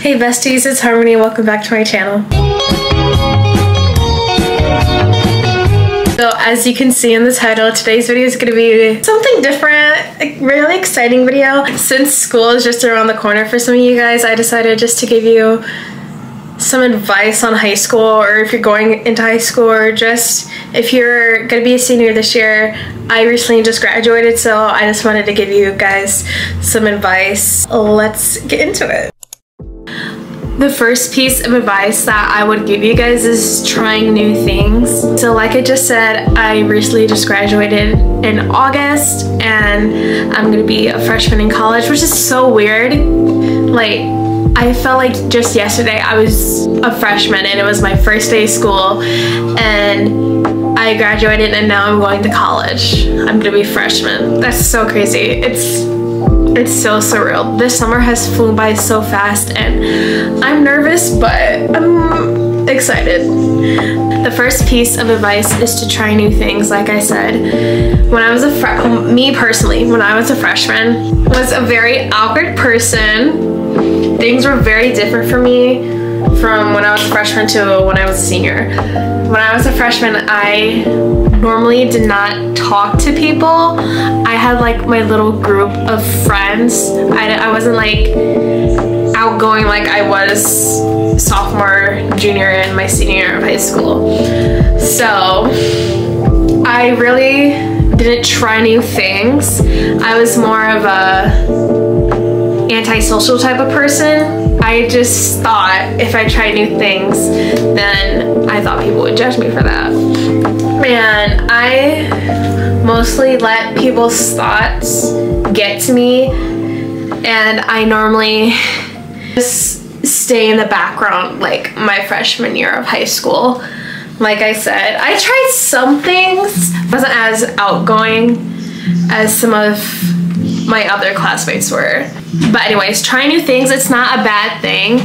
Hey besties, it's Harmony. Welcome back to my channel. So as you can see in the title, today's video is going to be something different, a really exciting video. Since school is just around the corner for some of you guys, I decided just to give you some advice on high school or if you're going into high school or just if you're gonna be a senior this year I recently just graduated so I just wanted to give you guys some advice let's get into it the first piece of advice that I would give you guys is trying new things. So like I just said, I recently just graduated in August and I'm gonna be a freshman in college, which is so weird. Like, I felt like just yesterday I was a freshman and it was my first day of school and I graduated and now I'm going to college. I'm gonna be a freshman. That's so crazy. It's it's so surreal. This summer has flown by so fast and I'm nervous, but I'm excited. The first piece of advice is to try new things, like I said. When I was a me personally, when I was a freshman, was a very awkward person. Things were very different for me from when I was a freshman to when I was a senior. When I was a freshman, I normally did not talk to people. I had like my little group of friends. I, I wasn't like outgoing like I was sophomore, junior, and my senior year of high school. So I really didn't try new things. I was more of a antisocial type of person I just thought if I tried new things, then I thought people would judge me for that. And I mostly let people's thoughts get to me, and I normally just stay in the background like my freshman year of high school. Like I said, I tried some things, wasn't as outgoing as some of my other classmates were. But anyways, try new things. It's not a bad thing.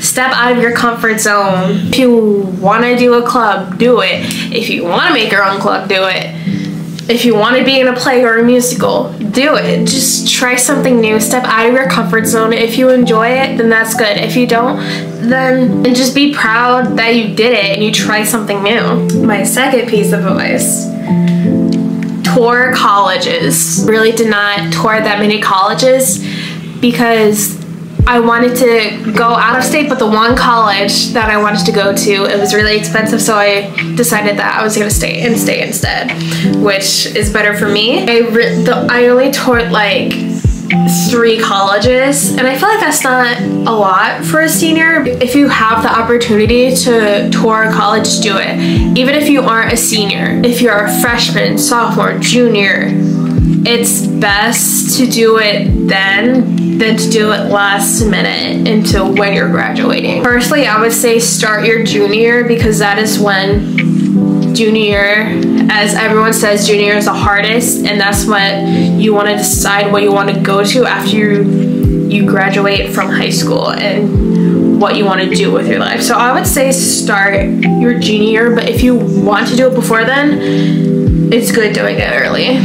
Step out of your comfort zone. If you want to do a club, do it. If you want to make your own club, do it. If you want to be in a play or a musical, do it. Just try something new. Step out of your comfort zone. If you enjoy it, then that's good. If you don't, then, just be proud that you did it and you try something new. My second piece of advice tour colleges. Really did not tour that many colleges because I wanted to go out of state, but the one college that I wanted to go to, it was really expensive, so I decided that I was gonna stay and stay instead, which is better for me. I, the, I only toured like three colleges and I feel like that's not a lot for a senior. If you have the opportunity to tour a college, do it. Even if you aren't a senior, if you're a freshman, sophomore, junior, it's best to do it then than to do it last minute into when you're graduating. Personally, I would say start your junior because that is when junior as everyone says junior is the hardest and that's what you want to decide what you want to go to after you you graduate from high school and what you want to do with your life. So i would say start your junior but if you want to do it before then it's good doing it early.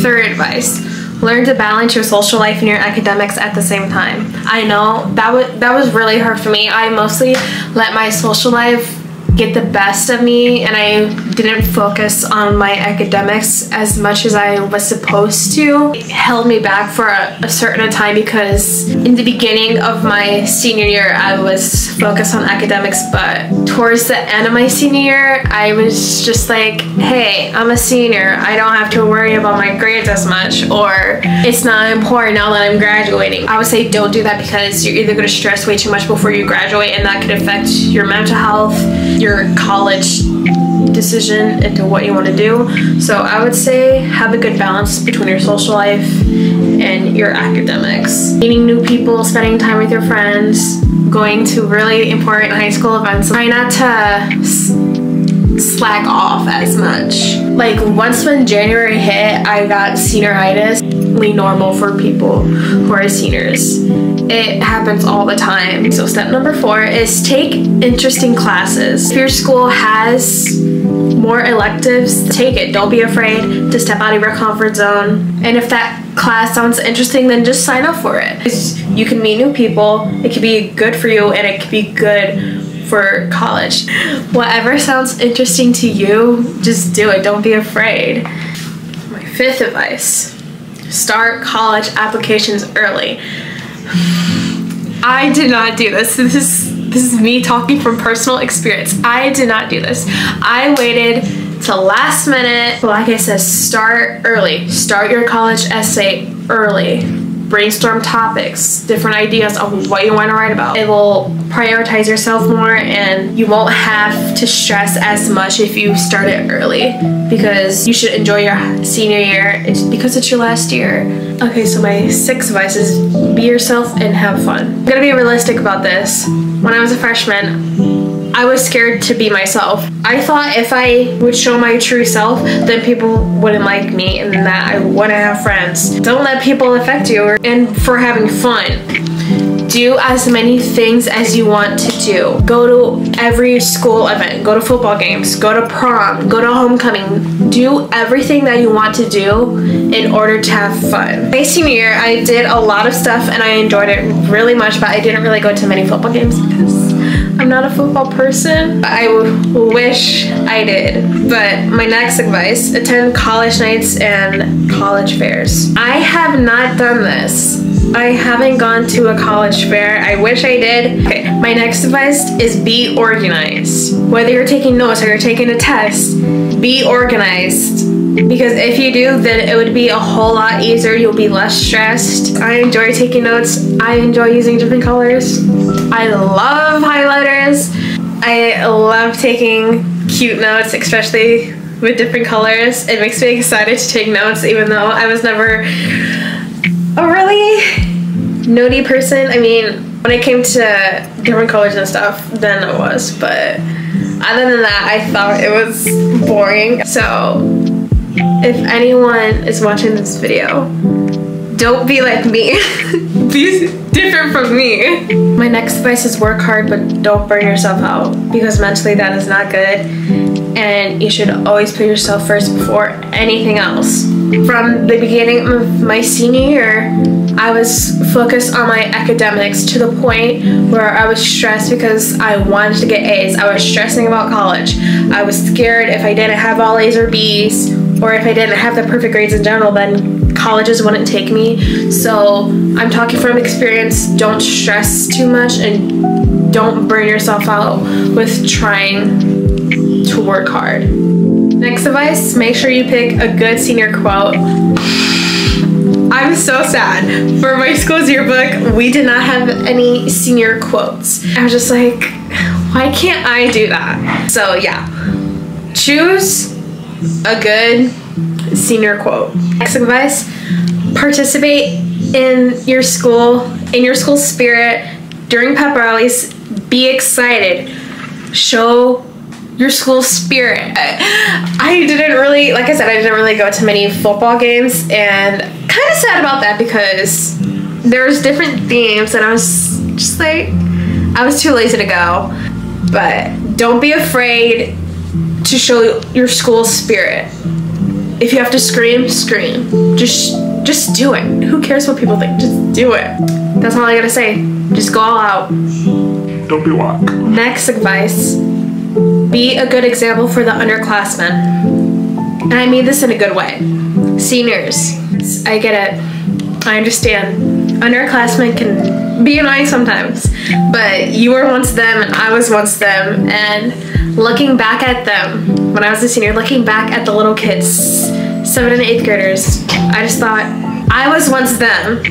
Third advice learn to balance your social life and your academics at the same time. I know that was that was really hard for me. I mostly let my social life get the best of me and I didn't focus on my academics as much as I was supposed to. It held me back for a, a certain time because in the beginning of my senior year I was focused on academics but towards the end of my senior year I was just like hey I'm a senior I don't have to worry about my grades as much or it's not important now that I'm graduating. I would say don't do that because you're either going to stress way too much before you graduate and that could affect your mental health, your your college decision into what you want to do. So I would say have a good balance between your social life and your academics. Meeting new people, spending time with your friends, going to really important high school events. Try not to slack off as much. Like once when January hit, I got senioritis. Normal for people who are seniors. It happens all the time. So step number four is take interesting classes. If your school has more electives, take it. Don't be afraid to step out of your comfort zone. And if that class sounds interesting, then just sign up for it. You can meet new people, it can be good for you, and it can be good for college. Whatever sounds interesting to you, just do it. Don't be afraid. My fifth advice start college applications early. I did not do this. This is this is me talking from personal experience. I did not do this. I waited till last minute. Like I said, start early. Start your college essay early brainstorm topics, different ideas of what you want to write about. It will prioritize yourself more and you won't have to stress as much if you start it early because you should enjoy your senior year it's because it's your last year. Okay, so my sixth advice is be yourself and have fun. I'm gonna be realistic about this. When I was a freshman, I was scared to be myself. I thought if I would show my true self, then people wouldn't like me and that I wouldn't have friends. Don't let people affect you and for having fun. Do as many things as you want to do. Go to every school event, go to football games, go to prom, go to homecoming. Do everything that you want to do in order to have fun. My senior year, I did a lot of stuff and I enjoyed it really much, but I didn't really go to many football games because I'm not a football person. I wish I did. But my next advice, attend college nights and college fairs. I have not done this. I haven't gone to a college fair. I wish I did. Okay, my next advice is be organized. Whether you're taking notes or you're taking a test, be organized because if you do then it would be a whole lot easier. You'll be less stressed. I enjoy taking notes. I enjoy using different colors. I love highlighters. I love taking cute notes especially with different colors. It makes me excited to take notes even though i was never a really notey person. I mean when it came to different colors and stuff then it was but other than that i thought it was boring. So if anyone is watching this video, don't be like me. be different from me. My next advice is work hard, but don't burn yourself out because mentally that is not good. And you should always put yourself first before anything else. From the beginning of my senior year, I was focused on my academics to the point where I was stressed because I wanted to get A's. I was stressing about college. I was scared if I didn't have all A's or B's or if I didn't have the perfect grades in general, then colleges wouldn't take me. So I'm talking from experience. Don't stress too much and don't burn yourself out with trying to work hard. Next advice, make sure you pick a good senior quote. I'm so sad. For my school's yearbook, we did not have any senior quotes. I was just like, why can't I do that? So yeah, choose a good senior quote. Next advice, participate in your school, in your school spirit during pep rallies. Be excited. Show your school spirit. I didn't really, like I said, I didn't really go to many football games and kind of sad about that because there's different themes and I was just like, I was too lazy to go. But don't be afraid to show your school spirit. If you have to scream, scream. Just just do it. Who cares what people think? Just do it. That's all I gotta say. Just go all out. Don't be whack. Next advice. Be a good example for the underclassmen. And I mean this in a good way. Seniors. I get it. I understand. Underclassmen can be annoying sometimes. But you were once them and I was once them and looking back at them when I was a senior, looking back at the little kids, seven and eighth graders, I just thought I was once them.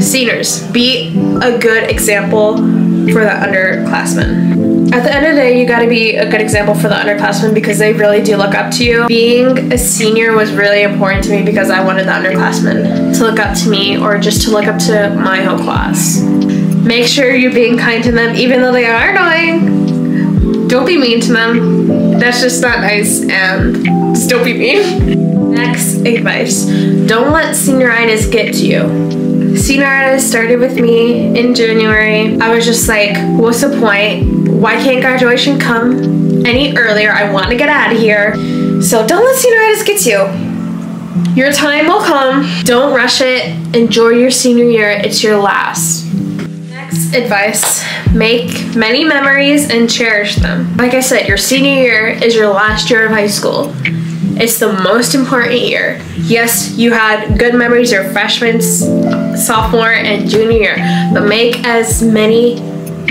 Seniors, be a good example for the underclassmen. At the end of the day, you gotta be a good example for the underclassmen because they really do look up to you. Being a senior was really important to me because I wanted the underclassmen to look up to me or just to look up to my whole class. Make sure you're being kind to them even though they are annoying don't be mean to them. That's just not nice and don't be mean. Next advice, don't let senioritis get to you. Senioritis started with me in January. I was just like, what's the point? Why can't graduation come any earlier? I want to get out of here. So don't let senioritis get to you. Your time will come. Don't rush it. Enjoy your senior year. It's your last. Advice make many memories and cherish them. Like I said, your senior year is your last year of high school. It's the most important year. Yes, you had good memories your freshman, sophomore, and junior year, but make as many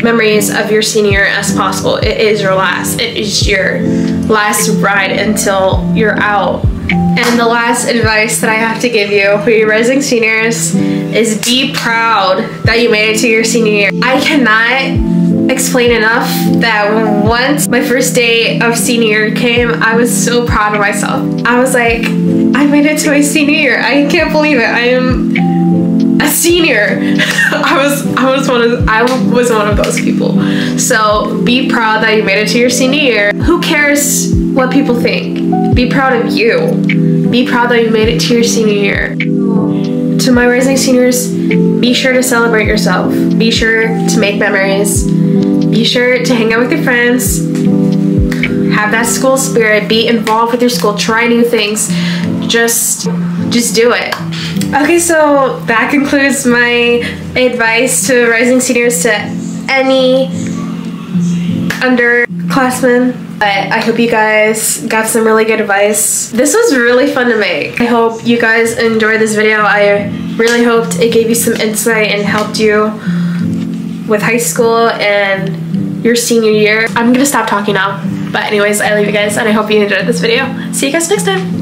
memories of your senior year as possible. It is your last. It is your last ride until you're out. And the last advice that I have to give you for your rising seniors is be proud that you made it to your senior year. I cannot explain enough that once my first day of senior year came, I was so proud of myself. I was like, I made it to my senior year. I can't believe it. I am a senior. I was I was one of I was one of those people. So be proud that you made it to your senior year. Who cares what people think? Be proud of you. Be proud that you made it to your senior year. To my rising seniors, be sure to celebrate yourself. Be sure to make memories. Be sure to hang out with your friends. Have that school spirit. Be involved with your school. Try new things. Just just do it. Okay, so that concludes my advice to rising seniors to any underclassmen. But I hope you guys got some really good advice. This was really fun to make. I hope you guys enjoyed this video. I really hoped it gave you some insight and helped you with high school and your senior year. I'm gonna stop talking now. But anyways, I love you guys and I hope you enjoyed this video. See you guys next time.